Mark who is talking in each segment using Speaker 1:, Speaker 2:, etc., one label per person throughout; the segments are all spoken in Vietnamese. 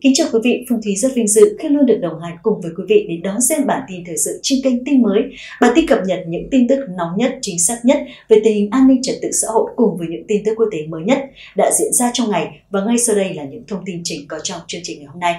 Speaker 1: Kính chào quý vị, Phương Thúy rất vinh dự khi luôn được đồng hành cùng với quý vị để đón xem bản tin thời sự trên kênh tin mới. Bản tin cập nhật những tin tức nóng nhất, chính xác nhất về tình hình an ninh trật tự xã hội cùng với những tin tức quốc tế mới nhất đã diễn ra trong ngày và ngay sau đây là những thông tin chính có trong chương trình ngày hôm nay.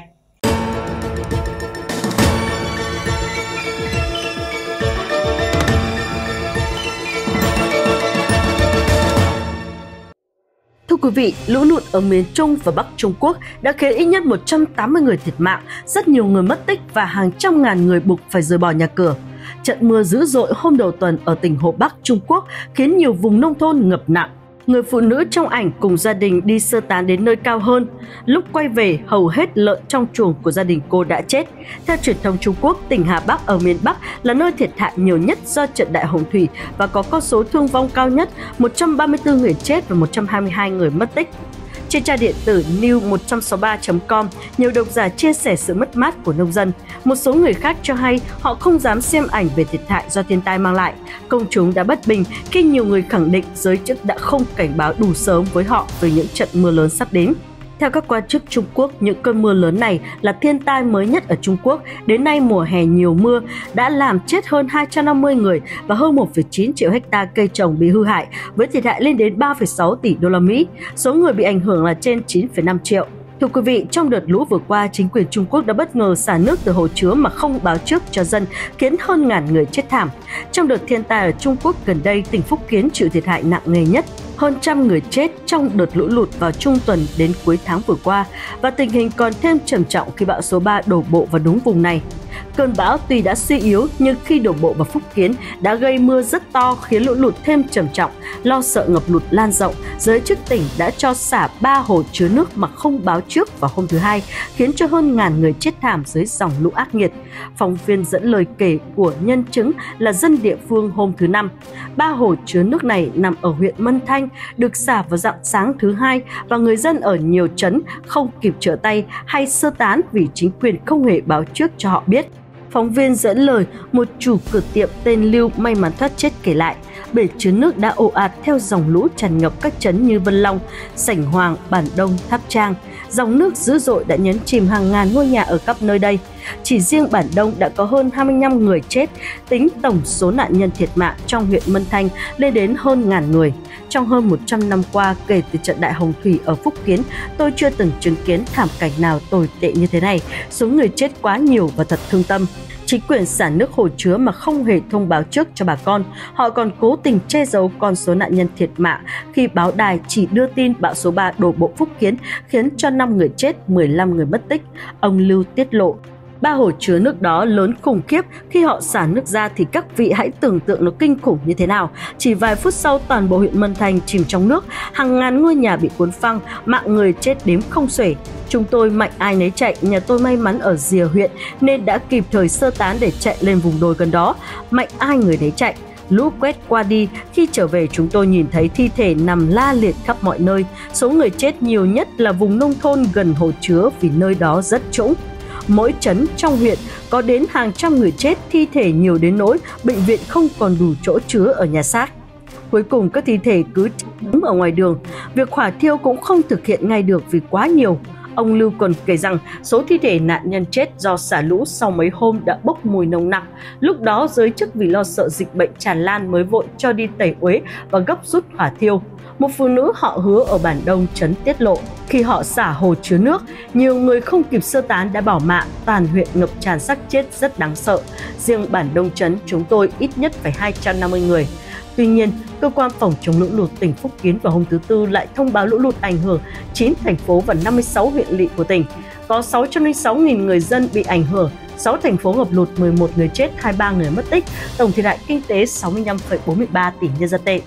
Speaker 2: Thưa quý vị, lũ lụt ở miền Trung và Bắc Trung Quốc đã khiến ít nhất 180 người thiệt mạng, rất nhiều người mất tích và hàng trăm ngàn người buộc phải rời bỏ nhà cửa. Trận mưa dữ dội hôm đầu tuần ở tỉnh Hồ Bắc Trung Quốc khiến nhiều vùng nông thôn ngập nặng người phụ nữ trong ảnh cùng gia đình đi sơ tán đến nơi cao hơn. Lúc quay về, hầu hết lợn trong chuồng của gia đình cô đã chết. Theo truyền thông Trung Quốc, tỉnh Hà Bắc ở miền Bắc là nơi thiệt hại nhiều nhất do trận đại hồng thủy và có con số thương vong cao nhất, 134 người chết và 122 người mất tích. Trên trang điện tử new163.com, nhiều độc giả chia sẻ sự mất mát của nông dân. Một số người khác cho hay họ không dám xem ảnh về thiệt hại do thiên tai mang lại. Công chúng đã bất bình khi nhiều người khẳng định giới chức đã không cảnh báo đủ sớm với họ về những trận mưa lớn sắp đến. Theo các quan chức Trung Quốc, những cơn mưa lớn này là thiên tai mới nhất ở Trung Quốc. Đến nay mùa hè nhiều mưa đã làm chết hơn 250 người và hơn 1,9 triệu hecta cây trồng bị hư hại, với thiệt hại lên đến 3,6 tỷ đô la Mỹ. Số người bị ảnh hưởng là trên 9,5 triệu. Thưa quý vị, trong đợt lũ vừa qua, chính quyền Trung Quốc đã bất ngờ xả nước từ hồ chứa mà không báo trước cho dân, khiến hơn ngàn người chết thảm. Trong đợt thiên tai ở Trung Quốc gần đây, tỉnh Phúc Kiến chịu thiệt hại nặng nề nhất hơn trăm người chết trong đợt lũ lụt vào trung tuần đến cuối tháng vừa qua, và tình hình còn thêm trầm trọng khi bão số 3 đổ bộ vào đúng vùng này. Cơn bão tuy đã suy yếu nhưng khi đổ bộ vào Phúc Kiến đã gây mưa rất to khiến lũ lụt thêm trầm trọng. Lo sợ ngập lụt lan rộng, giới chức tỉnh đã cho xả ba hồ chứa nước mà không báo trước vào hôm thứ Hai, khiến cho hơn ngàn người chết thảm dưới dòng lũ ác nghiệt. Phóng viên dẫn lời kể của nhân chứng là dân địa phương hôm thứ Năm. Ba hồ chứa nước này nằm ở huyện Mân Thanh, được xả vào dạng sáng thứ Hai và người dân ở nhiều trấn không kịp trở tay hay sơ tán vì chính quyền không hề báo trước cho họ biết. Phóng viên dẫn lời một chủ cửa tiệm tên Lưu may mắn thoát chết kể lại, bể chứa nước đã ồ ạt theo dòng lũ tràn ngập các trấn như Vân Long, Sảnh Hoàng, Bản Đông, Tháp Trang. Dòng nước dữ dội đã nhấn chìm hàng ngàn ngôi nhà ở khắp nơi đây. Chỉ riêng Bản Đông đã có hơn 25 người chết, tính tổng số nạn nhân thiệt mạng trong huyện Mân Thanh lên đến hơn ngàn người. Trong hơn 100 năm qua kể từ trận đại hồng thủy ở Phúc Kiến, tôi chưa từng chứng kiến thảm cảnh nào tồi tệ như thế này. Số người chết quá nhiều và thật thương tâm. Chính quyền xả nước hồ chứa mà không hề thông báo trước cho bà con. Họ còn cố tình che giấu con số nạn nhân thiệt mạng khi báo đài chỉ đưa tin bão số 3 đổ bộ Phúc Kiến khiến cho 5 người chết, 15 người mất tích. Ông Lưu tiết lộ Ba hồ chứa nước đó lớn khủng khiếp, khi họ xả nước ra thì các vị hãy tưởng tượng nó kinh khủng như thế nào. Chỉ vài phút sau toàn bộ huyện Mân Thành chìm trong nước, hàng ngàn ngôi nhà bị cuốn phăng, mạng người chết đếm không xuể. Chúng tôi mạnh ai nấy chạy, nhà tôi may mắn ở rìa huyện nên đã kịp thời sơ tán để chạy lên vùng đồi gần đó. Mạnh ai người nấy chạy, lũ quét qua đi, khi trở về chúng tôi nhìn thấy thi thể nằm la liệt khắp mọi nơi. Số người chết nhiều nhất là vùng nông thôn gần hồ chứa vì nơi đó rất trũng. Mỗi trấn trong huyện có đến hàng trăm người chết, thi thể nhiều đến nỗi bệnh viện không còn đủ chỗ chứa ở nhà xác. Cuối cùng các thi thể cứ đứng ở ngoài đường, việc hỏa thiêu cũng không thực hiện ngay được vì quá nhiều. Ông Lưu còn kể rằng số thi thể nạn nhân chết do xả lũ sau mấy hôm đã bốc mùi nồng nặc. Lúc đó giới chức vì lo sợ dịch bệnh tràn lan mới vội cho đi tẩy uế và gấp rút hỏa thiêu. Một phụ nữ họ hứa ở bản Đông Trấn tiết lộ, khi họ xả hồ chứa nước, nhiều người không kịp sơ tán đã bỏ mạng, toàn huyện ngập tràn xác chết rất đáng sợ. Riêng bản Đông Trấn chúng tôi ít nhất phải 250 người. Tuy nhiên, cơ quan phòng chống lũ lụt tỉnh Phúc Kiến vào hôm thứ Tư lại thông báo lũ lụt ảnh hưởng 9 thành phố và 56 huyện lỵ của tỉnh. Có 606.000 người dân bị ảnh hưởng, 6 thành phố ngập lụt, 11 người chết, 23 người mất tích, tổng thiệt hại kinh tế 65,43 tỷ nhân dân tệ.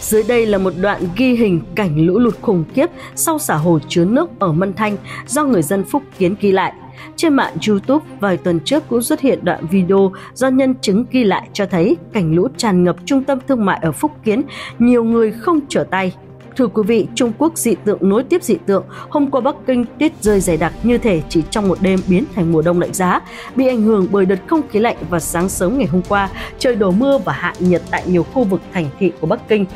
Speaker 2: Dưới đây là một đoạn ghi hình cảnh lũ lụt khủng khiếp sau xả hồ chứa nước ở Mân Thanh do người dân Phúc Kiến ghi lại. Trên mạng YouTube vài tuần trước cũng xuất hiện đoạn video do nhân chứng ghi lại cho thấy cảnh lũ tràn ngập trung tâm thương mại ở Phúc Kiến, nhiều người không trở tay. Thưa quý vị, Trung Quốc dị tượng nối tiếp dị tượng. Hôm qua Bắc Kinh tuyết rơi dày đặc như thể chỉ trong một đêm biến thành mùa đông lạnh giá. Bị ảnh hưởng bởi đợt không khí lạnh và sáng sớm ngày hôm qua, trời đổ mưa và hạ nhiệt tại nhiều khu vực thành thị của Bắc Kinh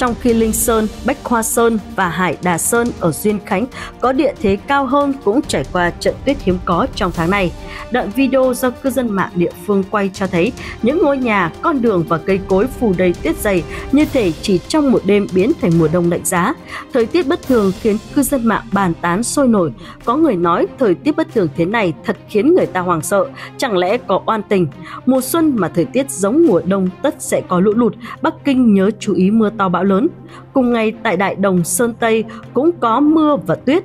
Speaker 2: trong khi Linh Sơn, Bách Khoa Sơn và Hải Đà Sơn ở Duyên Khánh có địa thế cao hơn cũng trải qua trận tuyết hiếm có trong tháng này. Đoạn video do cư dân mạng địa phương quay cho thấy những ngôi nhà, con đường và cây cối phủ đầy tuyết dày như thể chỉ trong một đêm biến thành mùa đông lạnh giá. Thời tiết bất thường khiến cư dân mạng bàn tán sôi nổi. Có người nói thời tiết bất thường thế này thật khiến người ta hoảng sợ, chẳng lẽ có oan tình. Mùa xuân mà thời tiết giống mùa đông tất sẽ có lũ lụt, Bắc Kinh nhớ chú ý mưa to bão lớn. Cùng ngày tại Đại Đồng Sơn Tây cũng có mưa và tuyết.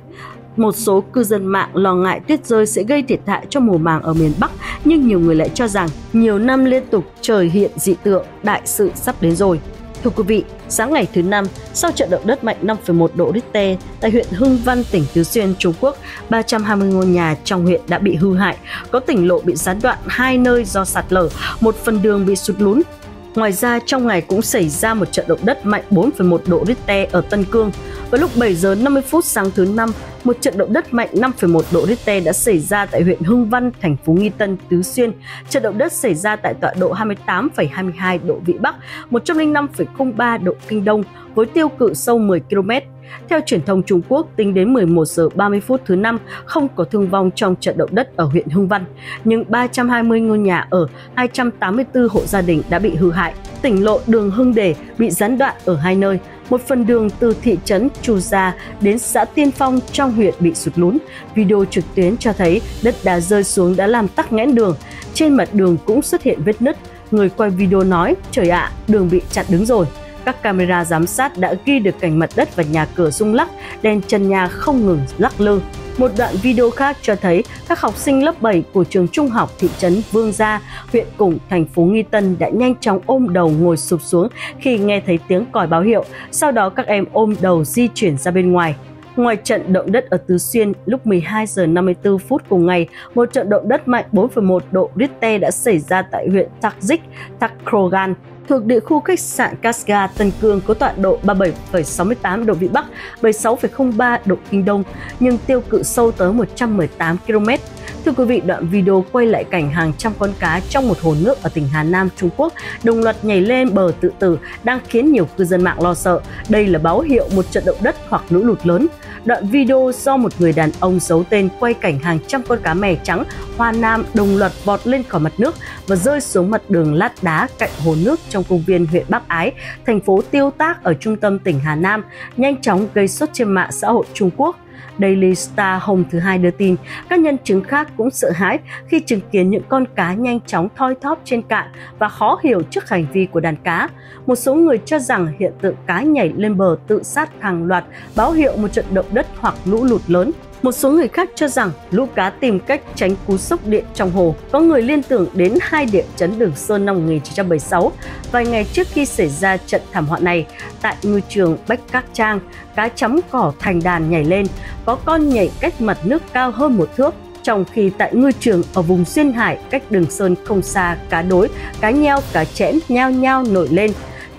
Speaker 2: Một số cư dân mạng lo ngại tuyết rơi sẽ gây thiệt hại cho mùa màng ở miền Bắc, nhưng nhiều người lại cho rằng nhiều năm liên tục trời hiện dị tượng, đại sự sắp đến rồi. Thưa quý vị, sáng ngày thứ năm, sau trận động đất mạnh 5,1 độ Richter tại huyện Hưng Văn, tỉnh Tứ Xuyên, Trung Quốc, 320 ngôi nhà trong huyện đã bị hư hại, có tỉnh lộ bị gián đoạn hai nơi do sạt lở, một phần đường bị sụt lún, Ngoài ra, trong ngày cũng xảy ra một trận động đất mạnh 4,1 độ Richter ở Tân Cương. Vào lúc 7 giờ 50 phút sáng thứ năm, một trận động đất mạnh 5,1 độ Richter đã xảy ra tại huyện Hưng Văn, thành phố Nghi Tân, Tứ Xuyên. Trận động đất xảy ra tại tọa độ 28,22 độ Vĩ Bắc, 105,03 độ Kinh Đông, với tiêu cự sâu 10 km. Theo truyền thông Trung Quốc, tính đến 11 giờ 30 phút thứ năm, không có thương vong trong trận động đất ở huyện Hưng Văn, nhưng 320 ngôi nhà ở 284 hộ gia đình đã bị hư hại. Tỉnh lộ đường Hưng Đề bị gián đoạn ở hai nơi, một phần đường từ thị trấn Chu Gia đến xã Tiên Phong trong huyện bị sụt lún. Video trực tuyến cho thấy đất đá rơi xuống đã làm tắc nghẽn đường. Trên mặt đường cũng xuất hiện vết nứt. Người quay video nói, trời ạ, đường bị chặn đứng rồi. Các camera giám sát đã ghi được cảnh mặt đất và nhà cửa rung lắc, đèn chân nhà không ngừng lắc lư. Một đoạn video khác cho thấy các học sinh lớp 7 của trường trung học thị trấn Vương Gia, huyện Củng, thành phố Nghi Tân đã nhanh chóng ôm đầu ngồi sụp xuống khi nghe thấy tiếng còi báo hiệu. Sau đó các em ôm đầu di chuyển ra bên ngoài. Ngoài trận động đất ở Tứ Xuyên, lúc 12 giờ 54 phút cùng ngày, một trận động đất mạnh 4,1 độ Richter đã xảy ra tại huyện Takzik, Takhrogan, thuộc địa khu khách sạn Kasga Tân Cương có tọa độ 37,68 độ Vĩ Bắc, 76,03 độ Kinh Đông, nhưng tiêu cự sâu tới 118 km. Thưa quý vị, đoạn video quay lại cảnh hàng trăm con cá trong một hồ nước ở tỉnh Hà Nam, Trung Quốc đồng loạt nhảy lên bờ tự tử đang khiến nhiều cư dân mạng lo sợ. Đây là báo hiệu một trận động đất hoặc lũ lụt lớn. Đoạn video do một người đàn ông giấu tên quay cảnh hàng trăm con cá mè trắng hoa nam đồng loạt vọt lên khỏi mặt nước và rơi xuống mặt đường lát đá cạnh hồ nước trong công viên huyện Bắc Ái, thành phố Tiêu Tác ở trung tâm tỉnh Hà Nam, nhanh chóng gây sốt trên mạng xã hội Trung Quốc. Daily Star hôm thứ hai đưa tin, các nhân chứng khác cũng sợ hãi khi chứng kiến những con cá nhanh chóng thoi thóp trên cạn và khó hiểu trước hành vi của đàn cá. Một số người cho rằng hiện tượng cá nhảy lên bờ tự sát hàng loạt báo hiệu một trận động đất hoặc lũ lụt lớn. Một số người khác cho rằng lũ cá tìm cách tránh cú sốc điện trong hồ. Có người liên tưởng đến hai địa chấn Đường Sơn năm 1976. Vài ngày trước khi xảy ra trận thảm họa này, tại ngư trường Bách Cát Trang, cá chấm cỏ thành đàn nhảy lên, có con nhảy cách mặt nước cao hơn một thước trong khi tại ngư trường ở vùng duyên hải cách đường sơn không xa cá đối, cá nheo, cá chẽn nhao nhao nổi lên,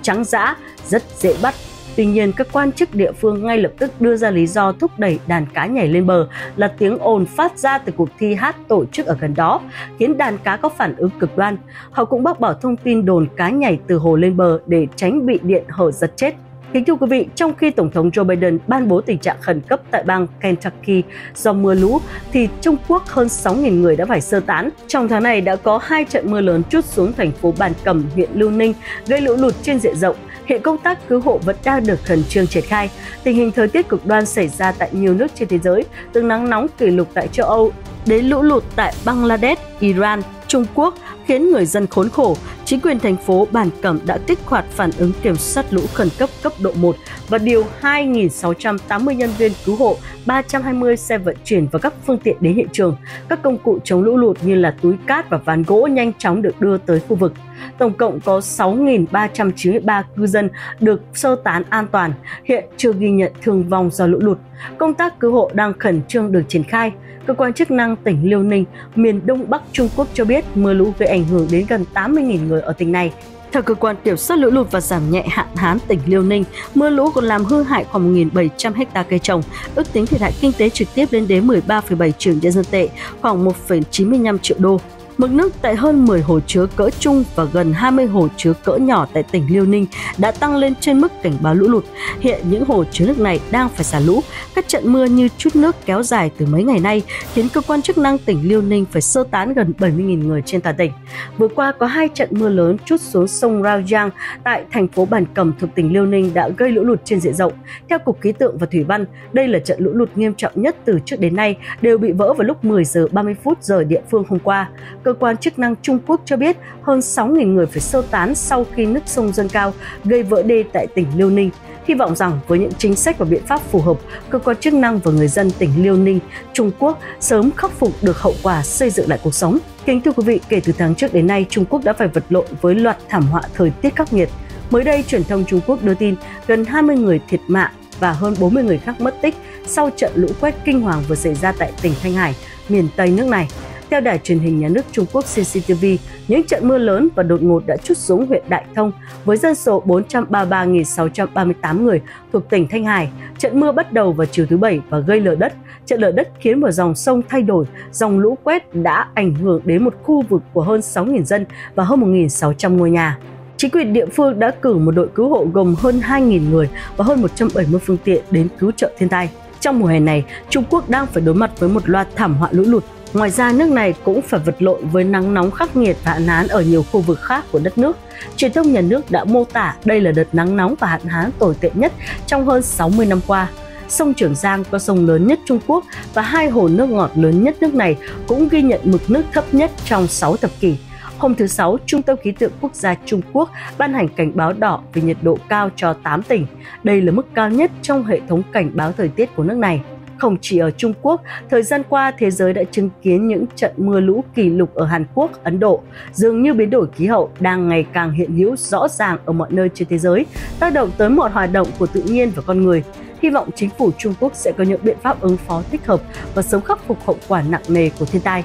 Speaker 2: trắng dã, rất dễ bắt Tuy nhiên, các quan chức địa phương ngay lập tức đưa ra lý do thúc đẩy đàn cá nhảy lên bờ là tiếng ồn phát ra từ cuộc thi hát tổ chức ở gần đó, khiến đàn cá có phản ứng cực đoan. Họ cũng bác bỏ thông tin đồn cá nhảy từ hồ lên bờ để tránh bị điện hở giật chết. Kính thưa quý vị, trong khi Tổng thống Joe Biden ban bố tình trạng khẩn cấp tại bang Kentucky do mưa lũ, thì Trung Quốc hơn 6.000 người đã phải sơ tán. Trong tháng này đã có hai trận mưa lớn trút xuống thành phố Bàn Cẩm, huyện Lưu Ninh, gây lũ lụt trên diện rộng. Hiện công tác cứu hộ vẫn đang được khẩn trương triển khai. Tình hình thời tiết cực đoan xảy ra tại nhiều nước trên thế giới, từ nắng nóng kỷ lục tại châu Âu đến lũ lụt tại Bangladesh, Iran, Trung Quốc khiến người dân khốn khổ. Chính quyền thành phố Bản Cẩm đã kích hoạt phản ứng kiểm soát lũ khẩn cấp cấp độ 1 và điều 2.680 nhân viên cứu hộ, 320 xe vận chuyển và các phương tiện đến hiện trường. Các công cụ chống lũ lụt như là túi cát và ván gỗ nhanh chóng được đưa tới khu vực. Tổng cộng có 6.393 cư dân được sơ tán an toàn, hiện chưa ghi nhận thương vong do lũ lụt. Công tác cứu hộ đang khẩn trương được triển khai. Cơ quan chức năng tỉnh Liêu Ninh, miền Đông Bắc Trung Quốc cho biết mưa lũ gây ảnh hưởng đến gần 80.000 người ở tỉnh này. Theo cơ quan kiểm soát lũ lụt và giảm nhẹ hạn hán tỉnh Liêu Ninh, mưa lũ còn làm hư hại khoảng 1.700 ha cây trồng, ước tính thiệt hại kinh tế trực tiếp lên đến 13,7 triệu nhân dân tệ, khoảng 1,95 triệu đô. Mực nước tại hơn 10 hồ chứa cỡ trung và gần 20 hồ chứa cỡ nhỏ tại tỉnh Liêu Ninh đã tăng lên trên mức cảnh báo lũ lụt. Hiện những hồ chứa nước này đang phải xả lũ. Các trận mưa như chút nước kéo dài từ mấy ngày nay khiến cơ quan chức năng tỉnh Liêu Ninh phải sơ tán gần 70.000 người trên toàn tỉnh. Vừa qua có hai trận mưa lớn chút xuống sông Rao Giang tại thành phố Bản Cẩm thuộc tỉnh Liêu Ninh đã gây lũ lụt trên diện rộng. Theo Cục Khí tượng và Thủy văn, đây là trận lũ lụt nghiêm trọng nhất từ trước đến nay, đều bị vỡ vào lúc 10 giờ 30 phút giờ địa phương hôm qua cơ quan chức năng Trung Quốc cho biết hơn 6.000 người phải sơ tán sau khi nước sông dâng cao gây vỡ đê tại tỉnh Liêu Ninh. Hy vọng rằng với những chính sách và biện pháp phù hợp, cơ quan chức năng và người dân tỉnh Liêu Ninh, Trung Quốc sớm khắc phục được hậu quả xây dựng lại cuộc sống. Kính thưa quý vị, kể từ tháng trước đến nay, Trung Quốc đã phải vật lộn với loạt thảm họa thời tiết khắc nghiệt. Mới đây, truyền thông Trung Quốc đưa tin gần 20 người thiệt mạng và hơn 40 người khác mất tích sau trận lũ quét kinh hoàng vừa xảy ra tại tỉnh Thanh Hải, miền Tây nước này. Theo đài truyền hình nhà nước Trung Quốc CCTV, những trận mưa lớn và đột ngột đã chút xuống huyện Đại Thông với dân số 433.638 người thuộc tỉnh Thanh Hải. Trận mưa bắt đầu vào chiều thứ Bảy và gây lở đất. Trận lở đất khiến một dòng sông thay đổi, dòng lũ quét đã ảnh hưởng đến một khu vực của hơn 6.000 dân và hơn 1.600 ngôi nhà. Chính quyền địa phương đã cử một đội cứu hộ gồm hơn 2.000 người và hơn 170 phương tiện đến cứu trợ thiên tai. Trong mùa hè này, Trung Quốc đang phải đối mặt với một loạt thảm họa lũ lụt Ngoài ra, nước này cũng phải vật lộn với nắng nóng khắc nghiệt và hạn hán ở nhiều khu vực khác của đất nước. Truyền thông nhà nước đã mô tả đây là đợt nắng nóng và hạn hán tồi tệ nhất trong hơn 60 năm qua. Sông Trường Giang, con sông lớn nhất Trung Quốc và hai hồ nước ngọt lớn nhất nước này cũng ghi nhận mực nước thấp nhất trong 6 thập kỷ. Hôm thứ Sáu, Trung tâm Khí tượng Quốc gia Trung Quốc ban hành cảnh báo đỏ về nhiệt độ cao cho 8 tỉnh. Đây là mức cao nhất trong hệ thống cảnh báo thời tiết của nước này. Không chỉ ở Trung Quốc, thời gian qua thế giới đã chứng kiến những trận mưa lũ kỷ lục ở Hàn Quốc, Ấn Độ. Dường như biến đổi khí hậu đang ngày càng hiện hữu rõ ràng ở mọi nơi trên thế giới, tác động tới mọi hoạt động của tự nhiên và con người. Hy vọng chính phủ Trung Quốc sẽ có những biện pháp ứng phó thích hợp và sớm khắc phục hậu quả nặng nề của thiên tai.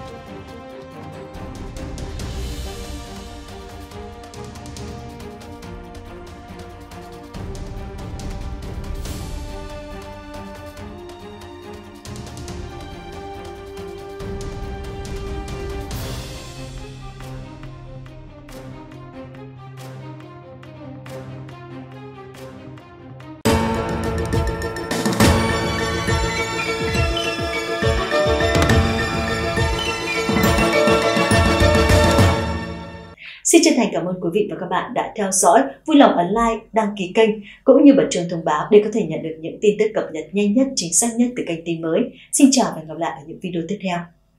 Speaker 1: Xin chân thành cảm ơn quý vị và các bạn đã theo dõi, vui lòng ấn like, đăng ký kênh cũng như bật chuông thông báo để có thể nhận được những tin tức cập nhật nhanh nhất, chính xác nhất từ kênh tin mới. Xin chào và hẹn gặp lại ở những video tiếp theo.